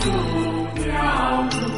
主教主。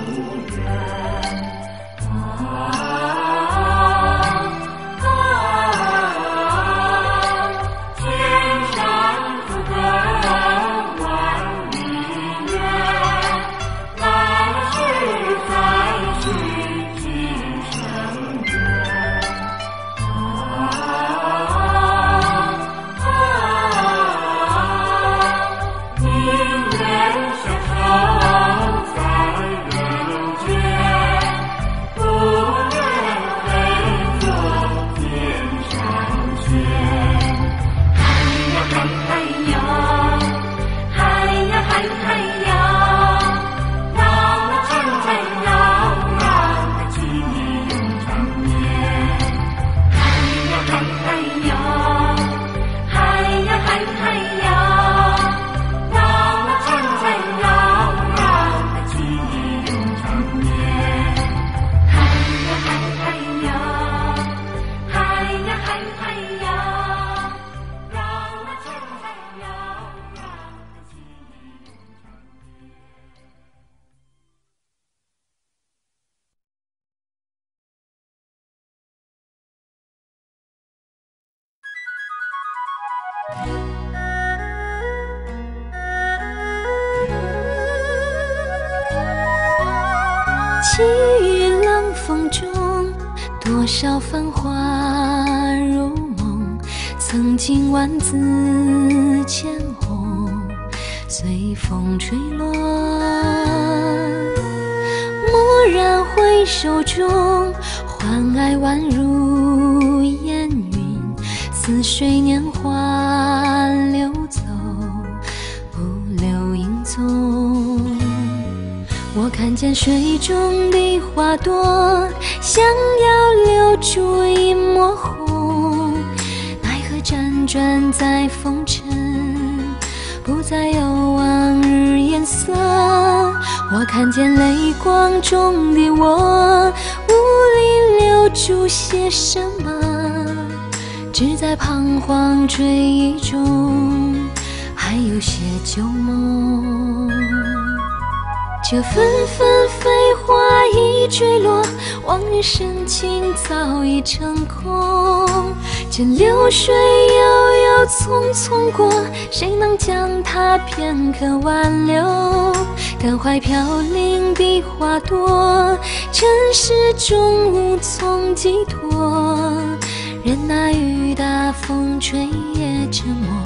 少繁华如梦。曾经万紫千红，随风吹落。蓦然回首中，欢爱宛如烟云，似水年华流走，不留影踪。我看见水中的花朵，想要留住一抹红，奈何辗转在风尘，不再有往日颜色。我看见泪光中的我，无力留住些什么，只在彷徨追忆中，还有些旧梦。这纷纷飞花已坠落，往日深情早已成空。这流水悠悠匆匆过，谁能将它片刻挽留？感怀飘零的花朵，尘世中无从寄托。任那雨打风吹也沉默，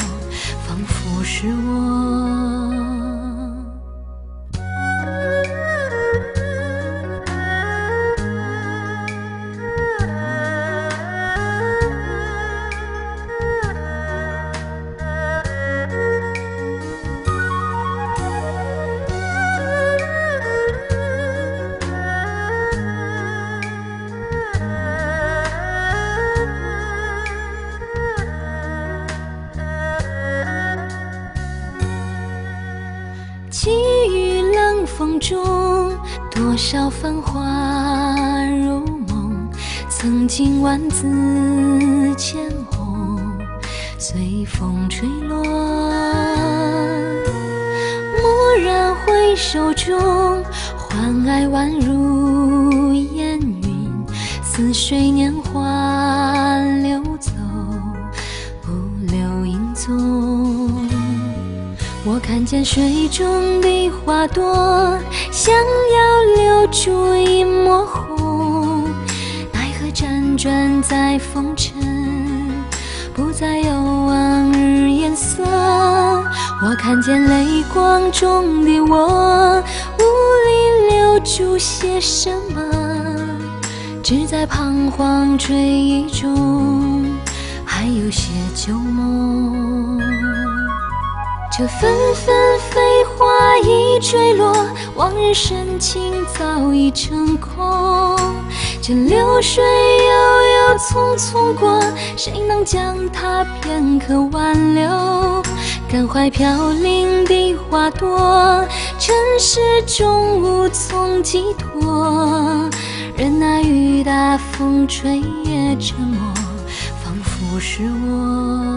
仿佛是我。中，多少繁华如梦。曾经万紫千红，随风吹落。蓦然回首中，欢爱宛如烟云，似水年华我看见水中的花朵，想要留住一抹红，奈何辗转在风尘，不再有往日颜色。我看见泪光中的我，无力留住些什么，只在彷徨追忆中，还有些旧梦。这纷纷飞花已坠落，往日深情早已成空。这流水悠悠匆匆过，谁能将它片刻挽留？感怀飘零的花朵，尘世中无从寄托。任那雨打风吹也沉默，仿佛是我。